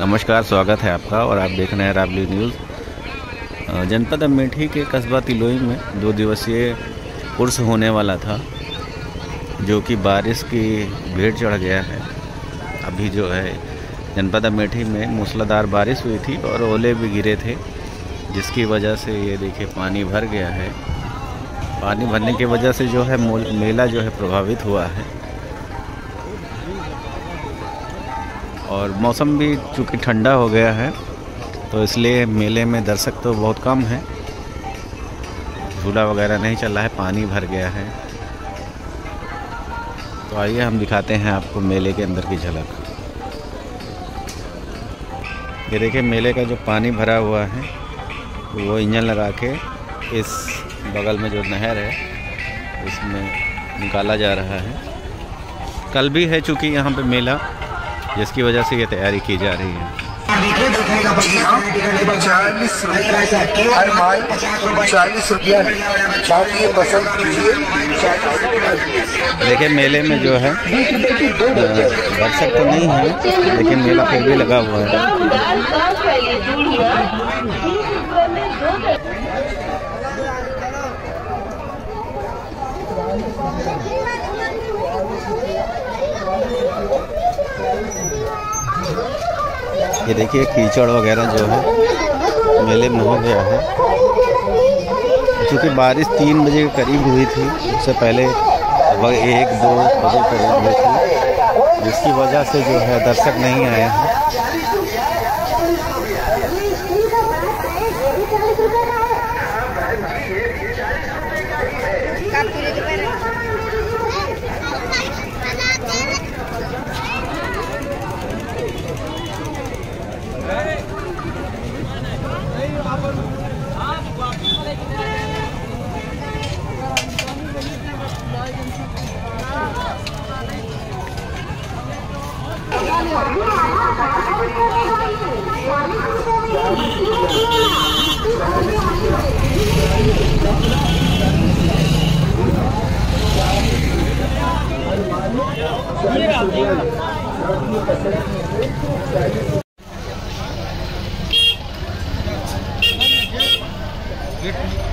नमस्कार, स्वागत है आपका और आप देख रहे हैं राबली न्यूज़ जनपद अमेठी के कस्बा तिलोई में दो दिवसीय उर्स होने वाला था, जो कि बारिश की भीड़ चढ़ गया है। अभी जो है, जनपद अमेठी में मूसलाधार बारिश हुई थी और ओले भी गिरे थे, जिसकी वजह से ये देखिए पानी भर गया है। पानी भरने की वजह से जो है मेला जो है प्रभावित हुआ है। और मौसम भी चूँकि ठंडा हो गया है तो इसलिए मेले में दर्शक तो बहुत कम है। झूला वगैरह नहीं चल रहा है, पानी भर गया है। तो आइए हम दिखाते हैं आपको मेले के अंदर की झलक। ये देखिए, मेले का जो पानी भरा हुआ है, वो इंजन लगा के इस बगल में जो नहर है इसमें निकाला जा रहा है। कल भी है चूँकि यहाँ पे मेला। जिसकी वजह से ये तैयारी की जा रही है। देखिए, मेले में जो है दर्शक तो नहीं है, लेकिन मेला फिर भी लगा हुआ है। ये देखिए, कीचड़ वगैरह जो है, मेले में हो गया है। क्योंकि बारिश तीन बजे के करीब हुई थी, उससे पहले लगभग एक, दो बजे करीब हुई थी, जिसकी वजह से जो है दर्शक नहीं आए हैं। Get